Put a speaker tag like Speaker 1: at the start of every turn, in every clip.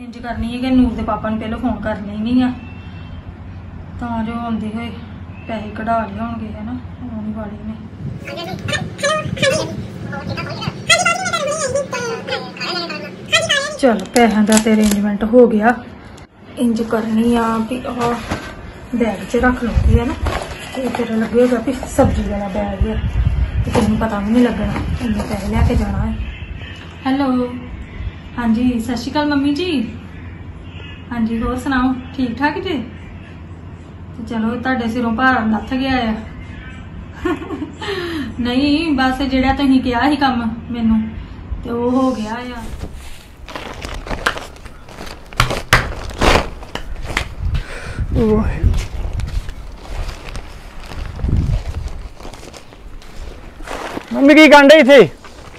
Speaker 1: ਇੰਜ ਕਰਨੀ ਹੈ ਕਿ ਨੂਰ ਦੇ ਪਾਪਾ ਨੂੰ ਪਹਿਲਾਂ ਫੋਨ ਕਰ ਲੈਣੀ ਆ। ਤਾਂ ਜੋ ਆਉਂਦੇ ਹੋਏ ਪੈਸੇ ਕਢਾ ਲਿਆਉਣਗੇ ਹੈ ਨਾ ਆਉਣੀ ਵਾਲੇ ਨੇ। ਚਲ, ਪੈਸਿਆਂ ਦਾ ਤੇ ਅਰੇਂਜਮੈਂਟ ਹੋ ਗਿਆ। ਇੰਜ ਕਰਨੀ ਆ ਵੀ ਆਹ ਬੈਗ 'ਚ ਰੱਖ ਲਉਂਦੀ ਹੈ ਨਾ? ਤੇ ਫਿਰ ਲੱਗੇਗਾ ਵੀ ਸਬਜ਼ੀ ਵਾਲਾ ਬੈਗ ਹੈ ਤੇ ਤੈਨੂੰ ਪਤਾ ਵੀ ਨਹੀਂ ਲੱਗਣਾ, ਇੰਨੇ ਪੈਸੇ ਲੈ ਕੇ ਜਾਣਾ ਹੈ। ਹੈਲੋ ਹਾਂਜੀ ਸਤਿ ਸ਼੍ਰੀ ਅਕਾਲ ਮੰਮੀ ਜੀ। ਹਾਂਜੀ ਹੋਰ ਸੁਣਾਓ ਠੀਕ ਠਾਕ ਜੀ? ਤੇ ਚਲੋ ਤੁਹਾਡੇ ਸਿਰੋਂ ਭਾਰ ਲੱਥ ਗਿਆ ਆ। ਨਹੀਂ ਬਸ ਜਿਹੜਾ ਤੁਸੀਂ ਕਿਹਾ ਸੀ ਕੰਮ ਮੈਨੂੰ ਤੇ ਉਹ ਹੋ ਗਿਆ ਆ।
Speaker 2: ਮੰਮੀ ਕੀ ਕਾਂਡੇ ਇੱਥੇ?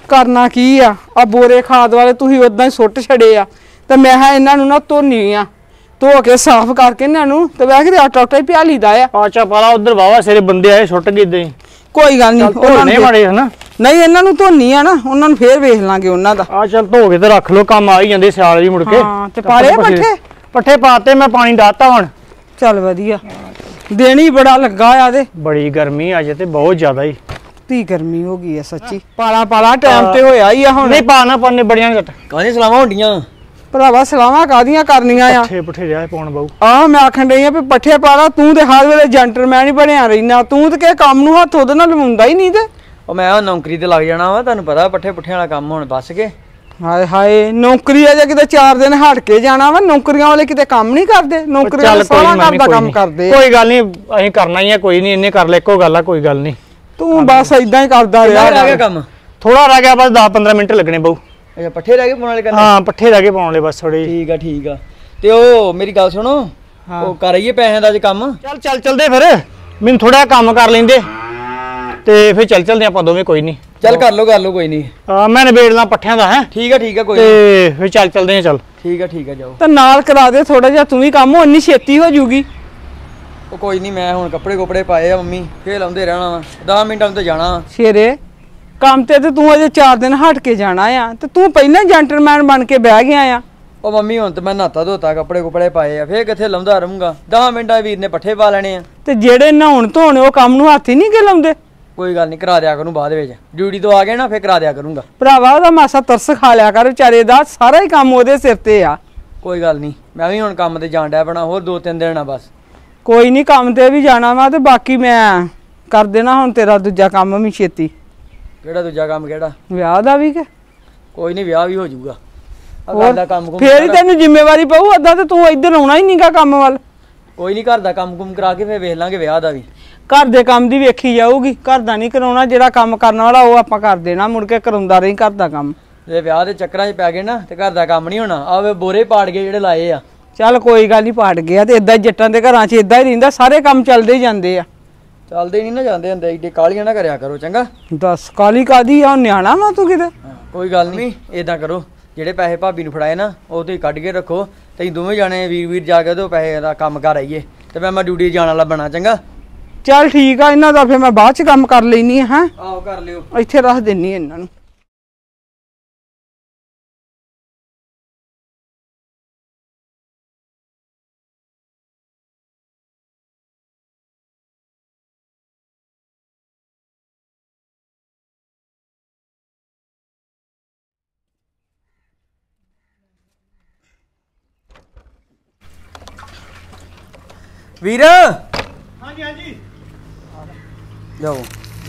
Speaker 3: ਕਰਨਾ ਕੀ ਆ? ਆ ਬੋਰੇ ਖਾਦ ਵਾਲੇ ਤੁਸੀਂ ਉਦਾਂ ਹੀ ਸੁੱਟ ਛੜੇ ਆ। ਤੇ ਮੈਂ ਹਾਂ ਇਹਨਾਂ ਨੂੰ ਨਾ ਧੋਨੀ ਆ। ਧੋ ਕੇ ਸਾਫ਼ ਕਰਕੇ ਇਹਨਾਂ ਨੂੰ ਤੇ ਬਹਿ ਕੇ ਆਟਾ ਆਟਾ ਹੀ ਪਿਆ ਲਈਦਾ ਆ।
Speaker 2: ਆਚਾ ਪਾਲਾ ਉਧਰ ਵਾਵਾ ਸਿਰੇ ਬੰਦੇ ਆਏ ਸੁੱਟ ਗਏ ਇਦਾਂ ਹੀ।
Speaker 3: ਕੋਈ ਗੱਲ ਨਹੀਂ
Speaker 2: ਚੱਲ ਧੋਣੇ ਮਾੜੇ ਹਨਾ?
Speaker 3: ਨਹੀਂ ਇਹਨਾਂ ਨੂੰ ਧੋਨੀ ਆ ਨਾ ਉਹਨਾਂ ਨੂੰ ਫੇਰ ਵੇਖ ਲਾਂਗੇ ਉਹਨਾਂ ਦਾ।
Speaker 2: ਆ ਚੱਲ ਧੋ ਕੇ ਤੇ ਰੱਖ ਲੋ ਕੰਮ ਆ ਹੀ ਜਾਂਦੇ ਸਿਆਲ ਵੀ ਮੁੜ ਕੇ।
Speaker 3: ਹਾਂ, ਤੇ ਪਾ ਲਏ ਪੱਠੇ?
Speaker 2: ਪੱਠੇ ਪਾਤੇ ਮੈਂ ਪਾਣੀ ਡਾਤਾ ਹੁਣ।
Speaker 3: ਚੱਲ ਵਧੀਆ। ਦੇਣੀ ਬੜਾ ਲੱਗਾ ਆ ਤੇ।
Speaker 2: ਬੜੀ ਗਰਮੀ ਅੱਜ ਤੇ ਬਹੁਤ ਜ਼ਿਆਦਾ ਹੀ।
Speaker 3: ਤੀ ਗਰਮੀ ਹੋ ਗਈ ਆ ਸੱਚੀ। ਪਾਲਾ ਪਾਲਾ ਟਾਈਮ ਤੇ ਹੋਇਆ ਹੀ ਆ ਹੁਣ।
Speaker 2: ਨਹੀਂ ਪਾਣਾ ਪਾਣੇ ਬੜੀਆਂ ਘਟ।
Speaker 4: ਕਾਹਦੀਆਂ ਸਲਾਮਾਂ ਹੁੰਦੀਆਂ?
Speaker 3: ਭਰਾਵਾ ਸਲਾਵਾਂ ਕਾਦੀਆਂ ਕਰਨੀਆਂ ਆ?
Speaker 2: ਪੱਠੇ ਪੁੱਠੇ ਰਿਆ ਪਾਉਣ ਬਾਊ।
Speaker 3: ਆ ਮੈਂ ਆਖਣ ਡਈ ਆ ਵੀ ਪੱਠੇ ਪਾਲਾ ਤੂੰ ਤੇ ਹਰ ਵੇਲੇ ਜੈਂਟਲਮੈਨ ਹੀ ਬਣਿਆ ਰਹਿਣਾ। ਤੂੰ ਤੇ ਕਿਸੇ ਕੰਮ ਨੂੰ ਹੱਥ ਉਹਦੇ ਨਾਲ ਲਵਾਉਂਦਾ ਹੀ ਨਹੀਂ ਤੇ।
Speaker 4: ਉਹ ਮੈਂ ਉਹ ਨੌਕਰੀ ਤੇ ਲੱਗ ਜਾਣਾ ਵਾ ਤੁਹਾਨੂੰ ਪਤਾ ਪੱਠੇ ਪੁੱਠਿਆਂ ਵਾਲਾ ਕੰਮ ਹੁਣ ਬਸ ਕੇ
Speaker 3: ਹਾਏ ਹਾਏ ਨੌਕਰੀ ਆ ਜੇ ਕਿਤੇ 4 ਦਿਨ ਹਟ ਕੇ ਜਾਣਾ ਵਾ ਨੌਕਰੀਆਂ ਵਾਲੇ ਕਿਤੇ ਕੰਮ ਨਹੀਂ ਕਰਦੇ। ਨੌਕਰੀਆਂ ਵਾਲੇ ਸਾਰਾ ਦਾ ਕੰਮ। ਕਰਦੇ।
Speaker 2: ਕੋਈ ਗੱਲ ਨਹੀਂ ਅਸੀਂ ਕਰਨਾ ਹੀ ਆ ਕੋਈ ਨਹੀਂ ਇੰਨੇ ਕਰ ਲੈ ਇੱਕੋ ਗੱਲ ਆ ਕੋਈ ਗੱਲ ਨਹੀਂ।
Speaker 3: ਤੂੰ ਬਸ ਇਦਾਂ ਹੀ ਕਰਦਾ ਰਿਹਾ
Speaker 4: ਰਹਿ ਗਿਆ ਕੰਮ?
Speaker 2: ਥੋੜਾ ਰਹਿ ਗਿਆ ਬਸ 10 15 ਮਿੰਟ ਲੱਗਣੇ ਬਾਊ
Speaker 4: ਅੱਛਾ ਪੱਠੇ ਰਹਿ ਗਏ ਪਾਉਣ ਵਾਲੇ ਕਰਨੇ
Speaker 2: ਹਾਂ ਪੱਠੇ ਰਹਿ ਗਏ ਪਾਉਣ ਲਈ ਬਸ ਥੋੜੇ
Speaker 4: ਠੀਕ ਆ ਠੀਕ ਆ। ਤੇ ਉਹ ਮੇਰੀ ਗੱਲ ਸੁਣੋ ਉਹ ਕਰ ਆਈਏ ਪੈਸਿਆਂ ਦਾ ਅੱਜ ਕੰਮ?
Speaker 2: ਚੱਲ ਚੱਲ ਚਲਦੇ ਫਿਰ। ਮੈਨੂੰ ਥੋੜਾ ਕੰਮ ਕਰ ਲੈਂਦੇ। ਤੇ ਫਿਰ ਚੱਲ ਚਲਦੇ ਆਪਾਂ ਦੋਵੇਂ ਕੋਈ ਨਹੀਂ।
Speaker 4: ਚੱਲ ਕਰ ਲਓ ਕਰ ਲਓ ਕੋਈ ਨਹੀਂ।
Speaker 2: ਮੈਂ ਨਿਬੇੜਨਾ ਪੱਠਿਆਂ ਦਾ ਹੈ?
Speaker 4: ਠੀਕ ਆ ਠੀਕ ਆ ਕੋਈ।
Speaker 2: ਤੇ ਫਿਰ ਚੱਲ ਚਲਦੇ ਆ ਚੱਲ।
Speaker 4: ਠੀਕ ਆ ਠੀਕ ਆ ਜਾਓ।
Speaker 3: ਤਾਂ ਨਾਲ ਕਰਾ ਦੇ ਥੋੜਾ ਜਿਹਾ ਤੂੰ ਵੀ ਕੰਮ ਉਨੀ ਛੇਤੀ ਹੋ ਜੂਗੀ।
Speaker 4: ਉਹ ਕੋਈ ਨਹੀਂ ਮੈਂ ਹੁਣ ਕੱਪੜੇ ਕੁਪੜੇ ਪਾਏ ਆ ਮੰਮੀ ਫੇਰ ਲਾਉਂਦੇ ਰਹਿਣਾ ਵਾ। 10 ਮਿੰਟਾਂ ਨੂੰ ਤੇ ਜਾਣਾ ਵਾ।
Speaker 3: ਸ਼ੇਰੇ ਕੰਮ ਤੇ ਤੇ ਤੂੰ ਅਜੇ 4 ਦਿਨ ਹਟ ਕੇ ਜਾਣਾ ਆ ਤੇ ਤੂੰ ਪਹਿਲਾਂ ਜੈਂਟਲਮੈਨ ਬਣ ਕੇ ਬਹਿ ਗਿਆ ਆ।
Speaker 4: ਉਹ ਮੰਮੀ ਹੁਣ ਤੇ ਮੈਂ ਨਹਾਤਾ ਧੋਤਾ ਕੱਪੜੇ ਕੁਪੜੇ ਪਾਏ ਆ ਫੇਰ ਕਿੱਥੇ ਲਾਉਂਦਾ ਰਹੂੰਗਾ? 10 ਮਿੰਟਾਂ ਵੀਰ ਨੇ ਪੱਠੇ ਪਾ ਲੈਣੇ ਆ।
Speaker 3: ਤੇ ਜਿਹੜੇ ਨਹਾਉਣ ਧੋਣ ਉਹ ਕੰਮ ਨੂੰ ਹੱਥ ਹੀ ਨਹੀਂ ਗੇ ਲਾਉਂਦੇ?
Speaker 4: ਕੋਈ ਗੱਲ ਨਹੀਂ ਕਰਾ ਦਿਆ ਕਰੂੰ ਬਾਅਦ ਵਿੱਚ। ਡਿਊਟੀ ਤੋਂ ਆ ਗਏ ਨਾ ਫੇਰ ਕਰਾ ਦਿਆ ਕਰੂੰਗਾ।
Speaker 3: ਭਰਾਵਾ ਉਹਦਾ ਮਾਸਾ ਤਰਸ ਖਾ ਲਿਆ ਕਰ ਵਿਚਾਰੇ ਦਾ ਸਾਰਾ ਹੀ ਕੰਮ ਉਹਦੇ ਸਿਰ ਤੇ ਆ।
Speaker 4: ਕੋਈ ਗੱਲ ਨਹੀਂ ਮੈਂ ਵੀ ਹੁਣ ਕੰਮ ਤੇ ਜਾਣ ਡਿਆ ਬਣਾ ਹੋਰ ਦੋ ਤਿੰਨ ਦਿਨ ਆ ਬਸ।
Speaker 3: ਕੋਈ ਨਹੀਂ ਕੰਮ ਤੇ ਵੀ ਜਾਣਾ ਵਾ ਤੇ ਬਾਕੀ ਮੈਂ ਕਰ ਦੇਣਾ ਹੁਣ ਤੇਰਾ ਦੂਜਾ ਕੰਮ ਵੀ ਛੇਤੀ।
Speaker 4: ਕਿਹੜਾ ਦੂਜਾ ਕੰਮ ਕਿਹੜਾ?
Speaker 3: ਵਿਆਹ ਦਾ ਵੀ ਕਿ?
Speaker 4: ਕੋਈ ਨਹੀਂ ਵਿਆਹ ਵੀ ਹੋ ਜਾਊਗਾ? ਘਰ ਦਾ ਕੰਮ ਕੁਮ
Speaker 3: ਫੇਰ ਹੀ ਤੈਨੂੰ ਜ਼ਿੰਮੇਵਾਰੀ ਪਊ ਅੱਧਾ ਤੇ ਤੂੰ ਇੱਧਰ ਆਉਣਾ ਹੀ ਨਹੀਂਗਾ ਕੰਮ ਵੱਲ।
Speaker 4: ਕੋਈ ਨਹੀਂ ਘਰ ਦਾ ਕੰਮ ਕੁਮ ਕਰਾ ਕੇ ਫੇਰ ਵੇਖ ਲਾਂਗੇ ਵਿਆਹ ਦਾ ਵੀ।
Speaker 3: ਘਰ ਦੇ ਕੰਮ ਦੀ ਵੇਖੀ ਜਾਊਗੀ ਘਰ ਦਾ ਨਹੀਂ ਕਰਾਉਣਾ ਜਿਹੜਾ ਕੰਮ ਕਰਨ ਵਾਲਾ ਉਹ ਆਪਾਂ ਕਰ ਦੇਣਾ ਮੁੜ ਕੇ ਕਰਾਉਂਦਾ ਰਹੀ ਘਰ ਦਾ ਕੰਮ।
Speaker 4: ਜੇ ਵਿਆਹ ਦੇ ਚੱਕਰਾਂ 'ਚ ਪੈ ਗਏ ਨਾ ਤੇ ਘਰ ਦਾ ਕੰਮ ਨਹੀਂ ਹੋਣਾ। ਆਵੇ ਬੋਰੇ ਪਾੜ ਗਏ ਜਿਹੜੇ ਲਾਏ ਆ।
Speaker 3: ਚੱਲ ਕੋਈ ਗੱਲ ਨਹੀਂ ਪਾਟ ਗਿਆ ਤੇ ਇਦਾਂ ਜੱਟਾਂ ਦੇ ਘਰਾਂ 'ਚ ਇਦਾਂ ਹੀ ਰਹਿੰਦਾ ਸਾਰੇ ਕੰਮ ਚੱਲਦੇ ਹੀ ਜਾਂਦੇ ਆ।
Speaker 4: ਚੱਲਦੇ ਨਹੀਂ ਨਾ ਜਾਂਦੇ ਹੁੰਦੇ ਏਡੇ ਕਾਲੀਆਂ ਨਾ ਕਰਿਆ ਕਰੋ ਚੰਗਾ?
Speaker 3: ਦੱਸ ਕਾਲੀ ਕਾਦੀ ਆ ਨਿਆਣਾ ਵਾ ਤੂੰ ਕਿਤੇ?
Speaker 4: ਕੋਈ ਗੱਲ ਨਹੀਂ ਏਦਾਂ ਕਰੋ ਜਿਹੜੇ ਪੈਸੇ ਭਾਬੀ ਨੂੰ ਫੜਾਏ ਨਾ ਉਹ ਤੁਸੀਂ ਕੱਢ ਕੇ ਰੱਖੋ ਤੇ ਅਸੀਂ ਦੋਵੇਂ ਜਾਣੇ ਵੀਰ ਵੀਰ ਜਾ ਕੇ ਦੋ ਪੈਸੇ ਦਾ ਕੰਮ ਕਰ ਆਈਏ ਤੇ ਮੈਂ ਮੈਂ ਡਿਊਟੀ ਜਾਣ ਵਾਲਾ ਬਣਾ ਚੰਗਾ?
Speaker 3: ਚੱਲ ਠੀਕ ਆ ਇਹਨਾਂ ਦਾ ਫੇਰ ਮੈਂ ਬਾਅਦ 'ਚ ਕੰਮ ਕਰ ਲੈਣੀ ਆ ਹੈਂ?
Speaker 4: ਆਹੋ ਕਰ ਲਿਓ।
Speaker 3: ਇੱਥੇ ਰੱਖ ਦਿੰਨੀ ਇਹਨਾਂ ਨੂੰ।
Speaker 4: ਵੀਰ?
Speaker 2: ਹਾਂਜੀ ਹਾਂਜੀ।
Speaker 4: ਜਾਓ।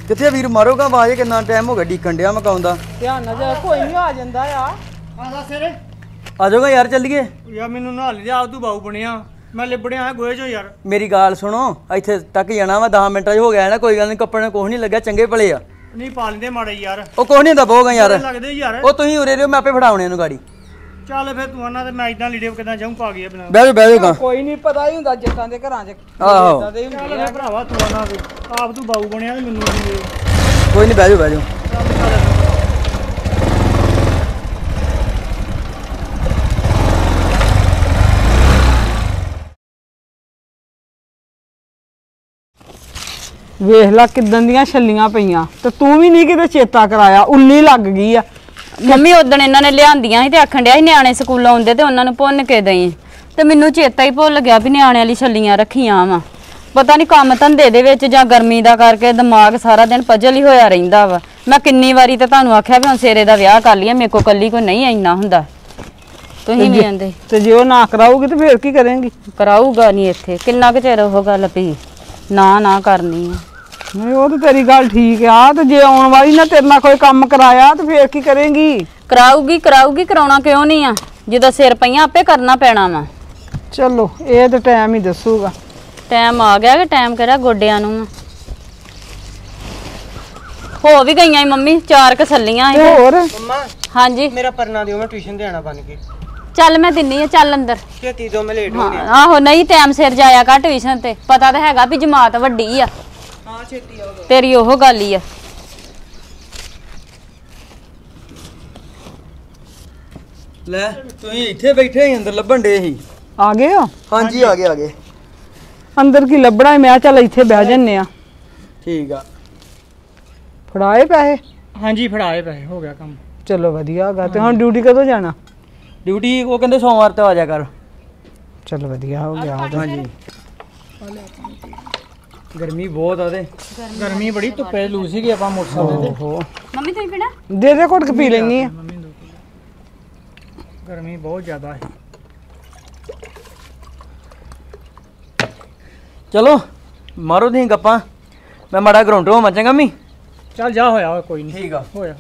Speaker 4: ਕਿੱਥੇ ਆ ਵੀਰ? ਮਾਰੋਗਾ ਆਵਾਜ਼ ਕਿੰਨਾ ਟਾਈਮ ਹੋ ਗਿਆ ਡੀਕਣ ਡਿਆ ਮਕਾਉਂਦਾ।
Speaker 3: ਧਿਆਨ ਨਾਲ ਜਾ ਕੋਈ ਨਹੀਂ ਆ ਜਾਂਦਾ ਆ।
Speaker 2: ਆ ਦੱਸ ਰੇ
Speaker 4: ਆ ਜਾਓਗਾ ਯਾਰ ਚੱਲੀਏ।
Speaker 2: ਯਾ ਮੈਨੂੰ ਨਾਲ ਲਿਆ ਆਪ ਤੂੰ ਬਾਊ ਬਣਿਆ। ਮੈਂ ਲਿਬੜਿਆ ਹਾਂ ਗੋਏ ਚੋ ਯਾਰ।
Speaker 4: ਮੇਰੀ ਗੱਲ ਸੁਣੋ ਇੱਥੇ ਤੱਕ ਜਾਣਾ ਵਾ 10 ਮਿੰਟਾਂ 'ਚ ਹੋ ਗਿਆ ਨਾ ਕੋਈ ਗੱਲ ਨਹੀਂ ਕੱਪੜੇ ਕੁਛ ਨਹੀਂ ਲੱਗਿਆ ਚੰਗੇ ਭਲੇ ਆ।
Speaker 2: ਨਹੀਂ ਪਾ ਲੈਂਦੇ ਮਾੜੇ ਯਾਰ।
Speaker 4: ਉਹ ਕੁਛ ਨਹੀਂ ਹੁੰਦਾ ਬੋਗਾ ਯਾਰ।
Speaker 2: ਲੱਗਦੇ ਯਾਰ।
Speaker 4: ਉਹ ਤੁਸੀਂ ਉਰੇ ਰਿਓ ਮੈਂ ਆਪੇ ਫੜਾਉਣੇ ਇਹਨੂੰ ਗਾੜੀ।
Speaker 2: ਚੱਲ ਫਿਰ ਤੂੰ ਆਨਾ ਤੇ ਮੈਂ ਇਦਾਂ ਲੀੜੇ ਕਿਦਾਂ ਜਾਊਂ ਪਾ ਗਿਆ ਬਿਨਾ
Speaker 4: ਬਹਿ ਜਾਓ ਬਹਿ
Speaker 3: ਕੋਈ ਨਹੀਂ ਪਤਾ ਹੀ ਹੁੰਦਾ ਜੱਟਾਂ ਦੇ ਘਰਾਂ 'ਚ
Speaker 4: ਆਹੋ।
Speaker 2: ਚੱਲ ਫਿਰ। ਭਰਾਵਾ ਤੂੰ ਆਨਾ ਤੇ ਆਪ ਤੂੰ ਬਾਊ ਬਣਿਆ ਤੇ ਮੈਨੂੰ ਨਹੀਂ
Speaker 4: ਕੋਈ ਨਹੀਂ ਬਹਿ ਜਾਓ ਬਹਿ
Speaker 2: ਚੱਲ
Speaker 3: ਵੇਖ ਲੈ ਕਿਦਾਂ ਦੀਆਂ ਛੱਲੀਆਂ ਪਈਆਂ। ਤੇ ਤੂੰ ਵੀ ਨਹੀਂ ਕਿਤੇ ਚੇਤਾ ਕਰਾਇਆ ਉੱਲੀ ਲੱਗ ਗਈ ਆ।
Speaker 5: ਮੰਮੀ ਉਦੋਂ ਇਹਨਾਂ ਨੇ ਲਿਆਂਦੀਆਂ ਸੀ ਤੇ ਆਖਣ ਡਿਆ ਸੀ ਨਿਆਣੇ ਸਕੂਲੋਂ ਆਉਂਦੇ ਤੇ ਉਹਨਾਂ ਨੂੰ ਭੁੰਨ ਕੇ ਦੇਈ। ਤੇ ਮੈਨੂੰ ਚੇਤਾ ਹੀ ਭੁੱਲ ਗਿਆ ਵੀ ਨਿਆਣਿਆਂ ਲਈ ਛੱਲੀਆਂ ਰੱਖੀਆਂ ਵਾ। ਪਤਾ ਨਹੀਂ ਕੰਮ ਧੰਦੇ ਦੇ ਵਿੱਚ ਜਾਂ ਗਰਮੀ ਦਾ ਕਰਕੇ ਦਿਮਾਗ ਸਾਰਾ ਦਿਨ ਪਜਲ ਹੀ ਹੋਇਆ ਰਹਿੰਦਾ ਵਾ। ਮੈਂ ਕਿੰਨੀ ਵਾਰੀ ਤੇ ਤੁਹਾਨੂੰ ਆਖਿਆ ਵੀ ਹੁਣ ਸੇਰੇ ਦਾ ਵਿਆਹ ਕਰ ਲਈਏ ਮੇਰੇ ਕੋ ਕੱਲੀ ਕੋ ਨਹੀਂ ਇੰਨਾ ਹੁੰਦਾ। ਤੁਸੀਂ ਨਹੀਂ ਆਂਦੇ।
Speaker 3: ਤੇ ਜੇ ਉਹ ਨਾ ਕਰਾਊਗੀ ਤੇ ਫੇਰ ਕੀ ਕਰੇਂਗੀ?
Speaker 5: ਕਰਾਊਗਾ ਨਹੀਂ ਇੱਥੇ। ਕਿੰਨਾ ਕੁ ਚਿਰ ਉਹ ਗੱਲ ਪਈ? ਨਾ ਨਾ ਕਰਨੀ ਆ।
Speaker 3: ਨਹੀਂ ਉਹ ਤਾਂ ਤੇਰੀ ਗੱਲ ਠੀਕ ਆ ਤੇ ਜੇ ਆਉਣ ਵਾਲੀ ਨਾ ਤੇਰੇ ਨਾਲ ਕੋਈ ਕੰਮ ਕਰਾਇਆ ਤੇ ਫੇਰ ਕੀ ਕਰੇਂਗੀ?
Speaker 5: ਕਰਾਊਗੀ ਕਰਾਊਗੀ ਕਰਾਉਣਾ ਕਿਉਂ ਨਹੀਂ ਆ? ਜਦੋਂ ਸਿਰ ਪਈਆਂ ਆਪੇ ਕਰਨਾ ਪੈਣਾ ਵਾ।
Speaker 3: ਚਲੋ ਇਹ ਤਾਂ ਟਾਈਮ ਹੀ ਦੱਸੂਗਾ।
Speaker 5: ਟਾਈਮ ਆ ਗਿਆ ਕਿ ਟਾਈਮ ਕਿਹੜਾ ਗੋਡਿਆਂ ਨੂੰ ਆ? ਹੋ ਵੀ ਗਈਆਂ ਈ ਮੰਮੀ ਚਾਰ ਕਸੱਲੀਆਂ
Speaker 3: ਤੇ ਹੋਰ?
Speaker 6: ਮੰਮਾ
Speaker 5: ਹਾਂਜੀ।
Speaker 6: ਮੇਰਾ ਪਰਨਾ ਦਿਓ ਮੈਂ ਟਿਊਸ਼ਨ ਤੇ ਆਣਾ ਬਣ ਕੇ।
Speaker 5: ਚੱਲ ਮੈਂ ਦਿੰਨੀ ਆ ਚੱਲ ਅੰਦਰ।
Speaker 6: ਛੇਤੀ ਤੋਂ ਮੈਂ ਲੇਟ ਹੋ
Speaker 5: ਹਾਂ,
Speaker 6: ਗਿਆ।
Speaker 5: ਆਹੋ ਨਹੀਂ ਟਾਈਮ ਸਿਰ ਜਾਇਆ ਕਰ ਟਿਊਸ਼ਨ ਤੇ। ਪਤਾ ਤਾਂ ਹੈਗਾ ਵੀ ਜਮਾਤ ਵੱਡੀ ਆ।
Speaker 6: ਹਾਂ ਛੇਤੀ ਆਓ
Speaker 5: ਤੇਰੀ ਉਹ ਗੱਲ ਹੀ ਆ।
Speaker 4: ਲੈ ਤੁਸੀਂ ਇੱਥੇ ਬੈਠੇ ਹੀ ਅੰਦਰ ਲੱਭਣ ਡੇ ਸੀ।
Speaker 3: ਆ ਗਏ ਹੋ?
Speaker 4: ਹਾਂਜੀ ਆ ਗਏ ਆ ਗਏ।
Speaker 3: ਅੰਦਰ ਕੀ ਲੱਭਣਾ ਹੈ? ਮੈਂ ਚੱਲ ਇੱਥੇ ਬਹਿ ਜੰਨੇ ਆ।
Speaker 4: ਠੀਕ ਆ।
Speaker 3: ਫੜਾਏ ਪੈਸੇ?
Speaker 2: ਹਾਂਜੀ ਫੜਾਏ ਪੈਸੇ ਹੋ ਗਿਆ ਕੰਮ।
Speaker 3: ਚਲੋ ਵਧੀਆ ਹੈਗਾ ਤੇ ਹੁਣ ਡਿਊਟੀ ਕਦੋਂ ਜਾਣਾ?
Speaker 4: ਡਿਊਟੀ ਉਹ ਕਹਿੰਦੇ ਸੋਮਵਾਰ ਤੇ ਆ ਜਾ ਕਰ।
Speaker 3: ਚਲੋ ਵਧੀਆ ਹੋ ਗਿਆ
Speaker 4: ਹਾਂਜੀ। ਗਰਮੀ ਬਹੁਤ ਆ ਤੇ
Speaker 2: ਗਰਮੀ ਬੜੀ ਧੁੱਪੇ ਲੂ ਸੀਗੀ ਆਪਾਂ ਮੋਟਰਸਾਈਕਲ ਤੇ।
Speaker 5: ਮੰਮੀ ਤੁਸੀਂ ਪੀਣਾ?
Speaker 3: ਦੇ ਦੇ ਘੁੱਟ ਕੇ ਪੀ ਲੈਣੀ ਆ।
Speaker 2: ਦੋ। ਗਰਮੀ ਬਹੁਤ ਜ਼ਿਆਦਾ ਹੈ।
Speaker 4: ਚਲੋ ਮਾਰੋ ਤੁਸੀਂ ਗੱਪਾਂ। ਮੈਂ ਮਾੜਾ ਗਰਾਉਂਡ ਹੋ ਚੰਗਾ ਮੀ
Speaker 2: ਚੱਲ ਜਾ ਹੋਇਆ ਹੋਇਆ ਕੋਈ ਨਹੀਂ।
Speaker 4: ਠੀਕ ਆ।
Speaker 2: ਹੋਇਆ।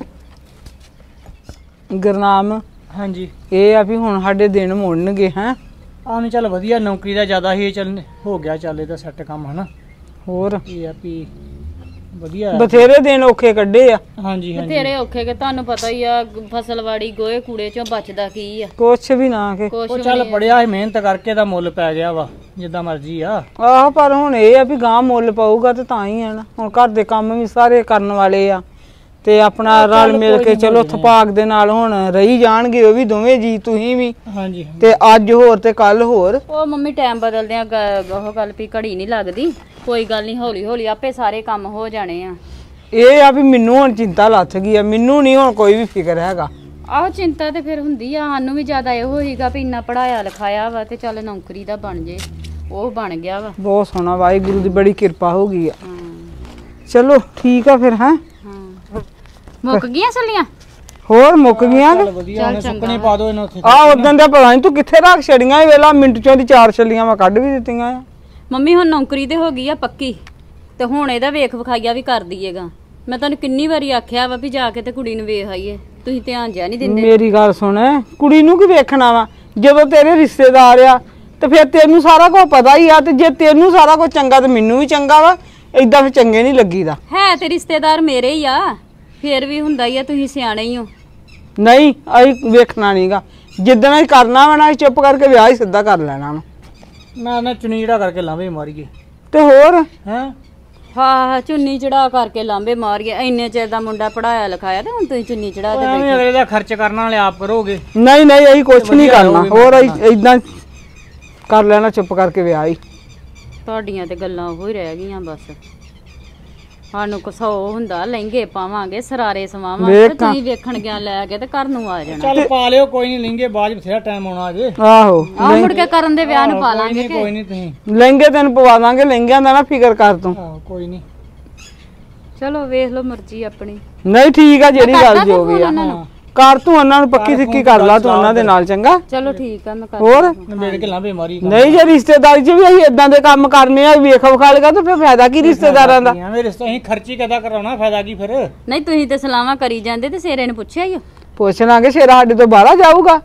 Speaker 3: ਗੁਰਨਾਮ
Speaker 2: ਹਾਂਜੀ।
Speaker 3: ਇਹ ਆ ਵੀ ਹੁਣ ਸਾਡੇ ਦਿਨ ਮੁੜਨਗੇ ਹੈ।
Speaker 2: ਆਹ ਨਹੀਂ ਚੱਲ ਵਧੀਆ ਨੌਕਰੀ ਦਾ ਜ਼ਿਆਦਾ ਹੀ ਚੱਲ ਹੋ ਗਿਆ ਚੱਲ ਇਹ ਤਾਂ ਸੈੱਟ ਕੰਮ ਹਨਾ।
Speaker 3: ਹੋਰ?
Speaker 2: ਇਹ ਆ ਵੀ ਵਧੀਆ ਹੈ।
Speaker 3: ਬਥੇਰੇ ਦਿਨ ਔਖੇ ਕੱਢੇ ਆ।
Speaker 2: ਹਾਂਜੀ ਹਾਂਜੀ।
Speaker 5: ਤੇਰੇ ਔਖੇ ਕਿ ਤੁਹਾਨੂੰ ਪਤਾ ਹੀ ਆ ਫਸਲਵਾੜੀ ਗੋਏ ਕੂੜੇ ਚੋਂ ਬਚਦਾ ਕੀ ਆ?
Speaker 3: ਕੁਛ ਵੀ ਨਾ ਕੇ।
Speaker 5: ਕੁਛ
Speaker 2: ਉਹ ਚੱਲ। ਪੜਿਆ ਹੈ ਮਿਹਨਤ ਕਰਕੇ ਦਾ ਮੁੱਲ ਪੈ ਗਿਆ ਵਾ ਜਿੱਦਾਂ ਮਰਜ਼ੀ ਆ।
Speaker 3: ਆਹੋ ਪਰ ਹੁਣ ਇਹ ਆ ਵੀ ਗਾਂ ਮੁੱਲ ਪਾਊਗਾ ਤੇ ਤਾਂ ਹੀ ਆ ਨਾ। ਹੁਣ ਘਰ ਦੇ ਕੰਮ ਵੀ ਸਾਰੇ ਕਰਨ ਵਾਲੇ ਆ। ਤੇ ਆਪਣਾ ਰਲ ਮਿਲ ਕੇ ਚਲੋ ਥਪਾਕ ਦੇ ਨਾਲ ਹੁਣ ਰਹੀ ਜਾਣਗੇ ਉਹ ਵੀ ਦੋਵੇਂ ਜੀ ਤੁਸੀਂ ਵੀ।
Speaker 2: ਹਾਂਜੀ
Speaker 3: ਤੇ ਅੱਜ ਹੋਰ ਤੇ ਕੱਲ ਹੋਰ।
Speaker 5: ਉਹ ਮੰਮੀ ਟਾਈਮ ਬਦਲਦਿਆਂ ਗ- ਉਹ ਗੱਲ ਵੀ ਘੜੀ ਨਹੀਂ ਲੱਗਦੀ। ਕੋਈ ਗੱਲ ਨਹੀਂ ਹੌਲੀ ਹੌਲੀ ਆਪੇ ਸਾਰੇ ਕੰਮ ਹੋ ਜਾਣੇ ਆ।
Speaker 3: ਇਹ ਆ ਵੀ ਮੈਨੂੰ ਹੁਣ ਚਿੰਤਾ ਲੱਥ ਗਈ ਆ ਮੈਨੂੰ ਨਹੀਂ ਹੁਣ ਕੋਈ ਵੀ ਫਿਕਰ ਹੈਗਾ।
Speaker 5: ਆਹੋ ਚਿੰਤਾ ਤੇ ਫਿਰ ਹੁੰਦੀ ਆ ਸਾਨੂੰ ਵੀ ਜ਼ਿਆਦਾ ਇਹੋ ਹੀਗਾ ਵੀ ਇੰਨਾ ਪੜਾਇਆ ਲਿਖਾਇਆ ਵਾ ਤੇ ਚੱਲ ਨੌਕਰੀ ਦਾ ਬਣ ਜੇ ਉਹ ਬਣ ਗਿਆ ਵਾ।
Speaker 3: ਬਹੁਤ ਸੋਹਣਾ ਵਾਹਿਗੁਰੂ ਦੀ ਬੜੀ ਕਿਰਪਾ ਹੋ ਗਈ ਆ।
Speaker 5: ਹਾਂ।
Speaker 3: ਚਲੋ ਠੀਕ ਆ ਫਿਰ ਹਾਂ?
Speaker 5: ਮੁੱਕ ਗਈਆਂ ਸੱਲੀਆਂ
Speaker 3: ਹੋਰ ਮੁੱਕ ਗਈਆਂ
Speaker 2: ਚੱਲ ਵਧੀਆ ਉਹਨੇ ਸੁੱਕਣੇ ਪਾ ਦੋ ਇਹਨਾਂ ਉੱਥੇ
Speaker 3: ਆ ਉਦੋਂ ਦਾ ਪਤਾ ਨਹੀਂ ਤੂੰ ਕਿੱਥੇ ਰੱਖ ਛੜੀਆਂ ਇਹ ਵੇਲਾ ਮਿੰਟ ਚੋਂ ਦੀ ਚਾਰ ਛੱਲੀਆਂ ਮੈਂ ਕੱਢ ਵੀ ਦਿੱਤੀਆਂ ਆ।
Speaker 5: ਮੰਮੀ ਹੁਣ ਨੌਕਰੀ ਤੇ ਹੋ ਗਈ ਆ ਪੱਕੀ। ਤੇ ਹੁਣ ਇਹਦਾ ਵੇਖ ਵਿਖਾਈਆ ਵੀ ਕਰ ਦਈਏਗਾ ਮੈਂ ਤੁਹਾਨੂੰ ਕਿੰਨੀ ਵਾਰੀ ਆਖਿਆ ਵਾ ਵੀ ਜਾ ਕੇ ਤੇ ਕੁੜੀ ਨੂੰ ਵੇਖ ਆਈਏ। ਤੁਸੀਂ ਧਿਆਨ ਜਿਆ ਨਹੀਂ ਦਿੰਦੇ।
Speaker 3: ਮੇਰੀ ਗੱਲ ਸੁਣ ਕੁੜੀ ਨੂੰ ਕੀ ਵੇਖਣਾ ਵਾ? ਜਦੋਂ ਤੇਰੇ ਰਿਸ਼ਤੇਦਾਰ ਆ ਤੇ ਫਿਰ ਤੈਨੂੰ ਸਾਰਾ ਕੁਝ ਪਤਾ ਹੀ ਆ ਤੇ ਜੇ ਤੈਨੂੰ ਸਾਰਾ ਕੁਝ ਚੰਗਾ ਤੇ ਮੈਨੂੰ ਵੀ ਚੰਗਾ ਵਾ ਏਦਾਂ ਫਿਰ ਚੰਗੇ ਨਹੀਂ ਲੱਗੀਦਾ।
Speaker 5: ਹੈ ਤੇ ਰਿਸ਼ਤੇਦਾਰ ਮੇਰੇ ਹੀ ਆ। ਫੇਰ ਵੀ ਹੁੰਦਾ ਹੀ ਆ ਤੁਸੀਂ ਸਿਆਣੇ ਹੀ ਹੋ।
Speaker 3: ਨਹੀਂ ਅਸੀਂ ਵੇਖਣਾ ਨਹੀਂਗਾ ਜਿੱਦਣ ਅਸੀਂ ਕਰਨਾ ਵਾ ਨਾ ਅਸੀਂ ਚੁੱਪ ਕਰਕੇ ਵਿਆਹ ਹੀ ਸਿੱਧਾ ਕਰ ਲੈਣਾ ਵਾ।
Speaker 2: ਮੈਂ ਨਾ ਚੁਨੀੜਾ ਕਰਕੇ ਲਾਵੇਂ ਮਾਰੀਏ।
Speaker 3: ਤੇ ਹੋਰ?
Speaker 2: ਹੈ?
Speaker 5: ਹਾਂ ਚੁੰਨੀ ਚੜਾ ਕਰਕੇ ਲਾਂਬੇ ਮਾਰ ਗਿਆ ਇੰਨੇ ਚਿਰ ਦਾ ਮੁੰਡਾ ਪੜਾਇਆ ਲਿਖਾਇਆ ਤੇ ਹੁਣ ਤੁਸੀਂ ਚੁੰਨੀ ਚੜਾ ਦੇ
Speaker 2: ਐਵੇਂ ਅਗਲੇ ਦਾ ਖਰਚ ਕਰਨ ਵਾਲੇ ਆਪ ਕਰੋਗੇ।
Speaker 3: ਨਹੀਂ ਨਹੀਂ ਅਸੀਂ ਕੁਝ ਨਹੀਂ ਕਰਨਾ। ਹੋਰ ਏਦਾਂ ਕਰ ਲੈਣਾ ਚੁੱਪ ਕਰਕੇ ਵਿਆਹ ਹੀ।
Speaker 5: ਤੁਹਾਡੀਆਂ ਤੇ ਗੱਲਾਂ ਉਹੋ ਹੀ ਰਹਿ ਗਈਆਂ ਬਸ। ਸਾਨੂੰ ਕਸੋ ਹੁੰਦਾ ਲਹਿੰਗੇ ਪਾਵਾਂਗੇ ਸਰਾਰੇ ਸਵਾਵਾਂਗੇ ਤੇ। ਤੁਸੀਂ ਵੇਖਣ ਗਿਆ ਲੈ ਕੇ ਤੇ ਘਰ ਨੂੰ ਆ ਜਾਣਾ।
Speaker 2: ਚੱਲ ਪਾ ਲਿਓ ਕੋਈ ਨਹੀਂ ਲਿੰਗੇ ਬਾਅਦ ਬਥੇਰਾ ਟਾਈਮ ਆਉਣਾ ਅਜੇ।
Speaker 3: ਆਹੋ
Speaker 5: ਆਹ ਮੁੜ ਕੇ ਕਰਨ ਦੇ ਵਿਆਹ ਨੂੰ ਪਾ
Speaker 2: ਕੋਈ
Speaker 5: ਲਾਂਗੇ
Speaker 2: ਨਹੀਂ ਕੋਈ ਨਹੀਂ ਤੁਸੀਂ।
Speaker 3: ਲਹਿੰਗੇ ਤੈਨੂੰ ਪਵਾ ਦਾਂਗੇ ਲਹਿੰਗਿਆਂ ਦਾ ਨਾ ਫਿਕਰ ਕਰ ਤੂੰ।
Speaker 2: ਆਹੋ ਕੋਈ ਨਹੀਂ
Speaker 5: ਚਲੋ ਵੇਖ ਲਓ ਮਰਜ਼ੀ ਆਪਣੀ।
Speaker 3: ਨਹੀਂ ਠੀਕ ਆ ਜਿਹੜੀ ਗੱਲ ਜੋ ਵੀ ਆ? ਕਰ ਤੂੰ ਉਹਨਾਂ ਨੂੰ ਪੱਕੀ ਸਿੱਕੀ ਕਰ ਲਾ ਤੂੰ ਉਹਨਾਂ ਦੇ ਨਾਲ ਚੰਗਾ।
Speaker 5: ਚਲੋ ਠੀਕ ਆ ਮੈਂ ਕਰ
Speaker 3: ਹੋਰ?
Speaker 2: ਨਵੇੜ ਕੇ ਮਾਰੀ
Speaker 3: ਨਹੀਂ ਜੇ ਰਿਸ਼ਤੇਦਾਰੀ 'ਚ ਵੀ ਅਸੀਂ ਇਦਾਂ ਦੇ ਕੰਮ ਕਰਨੇ ਆ ਵੇਖ ਵਿਖਾਲੇਗਾ ਤਾਂ ਫਿਰ ਫਾਇਦਾ ਕੀ ਰਿਸ਼ਤੇਦਾਰਾਂ ਦਾ?
Speaker 2: ਐਵੇਂ ਰਿਸ਼ਤਾ ਅਸੀਂ ਖਰਚੀ ਕਦਾ ਕਰਾਉਣਾ ਫਾਇਦਾ ਕੀ ਫਿਰ?
Speaker 5: ਨਹੀਂ ਤੁਸੀਂ ਤੇ ਸਲਾਹਾਂ ਕਰੀ ਜਾਂਦੇ ਤੇ ਸੇਰੇ ਨੇ ਪੁੱਛਿਆ ਹੀ ਆ।
Speaker 3: ਪੁੱਛ ਲਾਂਗੇ ਸ਼ੇਰਾ ਸਾਡੇ ਤੋਂ ਬਾਹਰ ਜਾਊਗਾ।